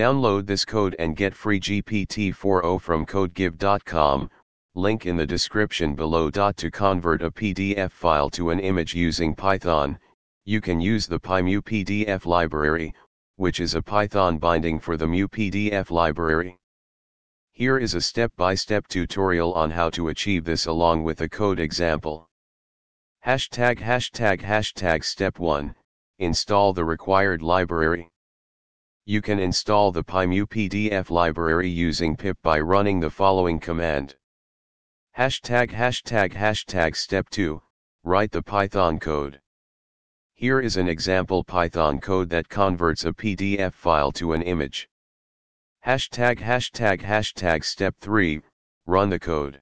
Download this code and get free GPT-4o from codegive.com, link in the description below. To convert a PDF file to an image using Python, you can use the PyMuPDF library, which is a Python binding for the MuPDF library. Here is a step-by-step -step tutorial on how to achieve this along with a code example. Hashtag hashtag hashtag step 1, install the required library. You can install the PyMuPDF library using pip by running the following command. Hashtag hashtag hashtag step 2, write the Python code. Here is an example Python code that converts a PDF file to an image. Hashtag hashtag hashtag step 3, run the code.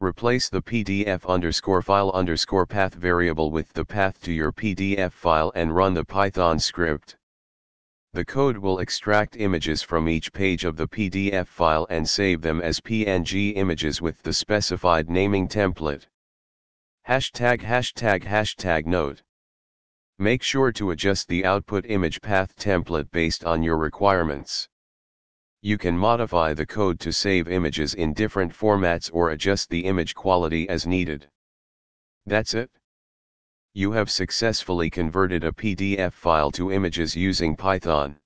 Replace the PDF underscore file underscore path variable with the path to your PDF file and run the Python script. The code will extract images from each page of the PDF file and save them as PNG images with the specified naming template. Hashtag hashtag hashtag note. Make sure to adjust the output image path template based on your requirements. You can modify the code to save images in different formats or adjust the image quality as needed. That's it. You have successfully converted a PDF file to images using Python.